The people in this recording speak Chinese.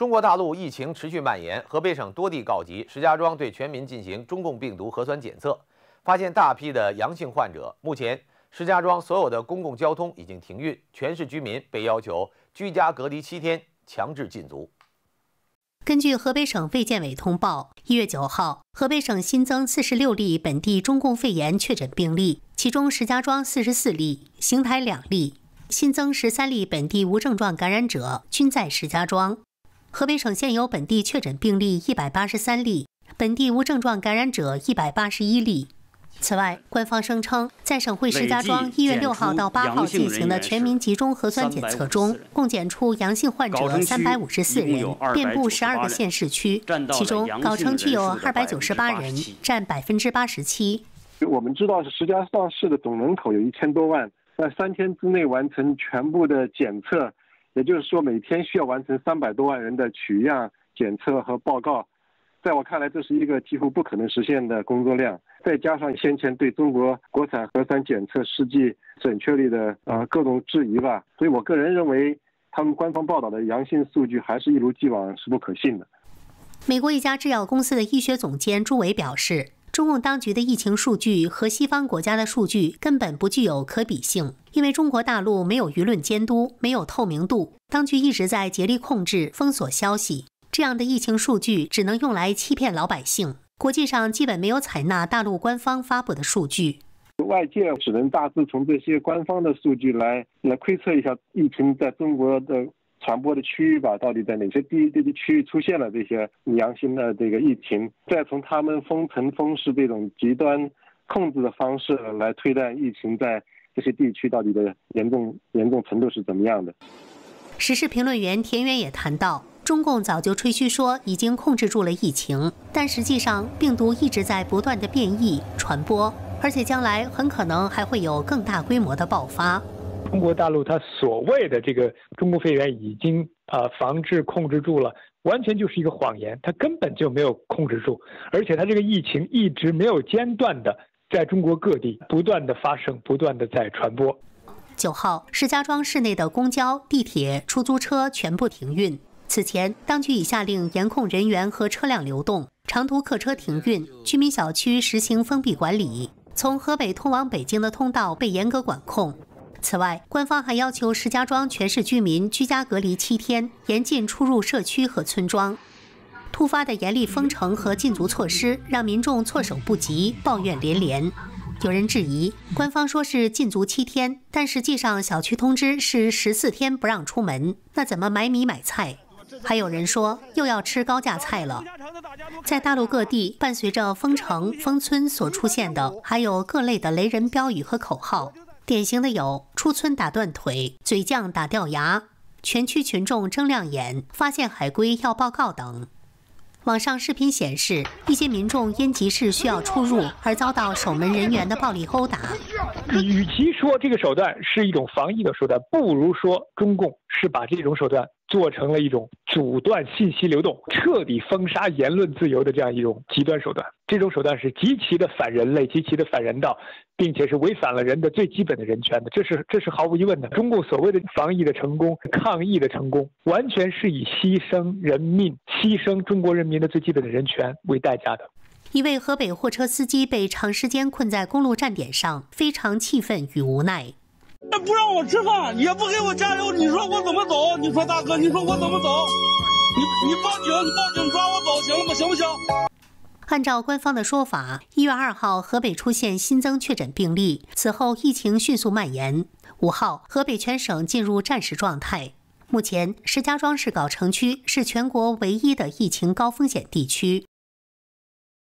中国大陆疫情持续蔓延，河北省多地告急，石家庄对全民进行中共病毒核酸检测，发现大批的阳性患者。目前，石家庄所有的公共交通已经停运，全市居民被要求居家隔离七天，强制禁足。根据河北省卫健委通报，一月九号，河北省新增四十六例本地中共肺炎确诊病例，其中石家庄四十四例，邢台两例，新增十三例本地无症状感染者，均在石家庄。河北省现有本地确诊病例一百八十三例，本地无症状感染者一百八十一例。此外，官方声称，在省会石家庄一月六号到八号进行的全民集中核酸检测中，共检出阳性患者三百五十四人，遍布十二个县市区，其中藁城区有二百九十八人，占百分之八十七。我们知道，是石家庄市的总人口有一千多万，在三天之内完成全部的检测。也就是说，每天需要完成三百多万人的取样检测和报告，在我看来，这是一个几乎不可能实现的工作量。再加上先前对中国国产核酸检测试剂准确率的呃各种质疑吧，所以我个人认为，他们官方报道的阳性数据还是一如既往是不可信的。美国一家制药公司的医学总监朱伟表示。中共当局的疫情数据和西方国家的数据根本不具有可比性，因为中国大陆没有舆论监督，没有透明度，当局一直在竭力控制、封锁消息。这样的疫情数据只能用来欺骗老百姓。国际上基本没有采纳大陆官方发布的数据，外界只能大致从这些官方的数据来来窥测一下疫情在中国的。传播的区域吧，到底在哪些地这些区域出现了这些阳性的这个疫情？再从他们封城封市这种极端控制的方式来推断疫情在这些地区到底的严重严重程度是怎么样的？时事评论员田园也谈到，中共早就吹嘘说已经控制住了疫情，但实际上病毒一直在不断的变异传播，而且将来很可能还会有更大规模的爆发。中国大陆它所谓的这个中国肺炎已经呃防治控制住了，完全就是一个谎言，它根本就没有控制住，而且它这个疫情一直没有间断的在中国各地不断的发生，不断的在传播。九号，石家庄市内的公交、地铁、出租车全部停运。此前，当局已下令严控人员和车辆流动，长途客车停运，居民小区实行封闭管理，从河北通往北京的通道被严格管控。此外，官方还要求石家庄全市居民居家隔离七天，严禁出入社区和村庄。突发的严厉封城和禁足措施让民众措手不及，抱怨连连。有人质疑，官方说是禁足七天，但实际上小区通知是十四天不让出门，那怎么买米买菜？还有人说又要吃高价菜了。在大陆各地，伴随着封城、封村所出现的，还有各类的雷人标语和口号。典型的有出村打断腿、嘴犟打掉牙、全区群众睁亮眼、发现海龟要报告等。网上视频显示，一些民众因急事需要出入而遭到守门人员的暴力殴打。与其说这个手段是一种防疫的手段，不如说中共是把这种手段。做成了一种阻断信息流动、彻底封杀言论自由的这样一种极端手段。这种手段是极其的反人类、极其的反人道，并且是违反了人的最基本的人权的。这是这是毫无疑问的。中共所谓的防疫的成功、抗疫的成功，完全是以牺牲人命、牺牲中国人民的最基本的人权为代价的。一位河北货车司机被长时间困在公路站点上，非常气愤与无奈。不让我吃饭，也不给我加油，你说我怎么走？你说大哥，你说我怎么走？你你报警，你报警抓我走，行了吗？行不行？按照官方的说法，一月二号河北出现新增确诊病例，此后疫情迅速蔓延。五号，河北全省进入战时状态。目前，石家庄市藁城区是全国唯一的疫情高风险地区。